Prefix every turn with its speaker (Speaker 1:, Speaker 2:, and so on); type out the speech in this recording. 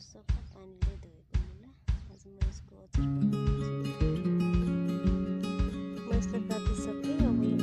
Speaker 1: सफ़ा पानीले धोएको मुला आज म यसको अचार बनाउँदैछु म यसलाई काटिसकेँ अब यसलाई म काट्न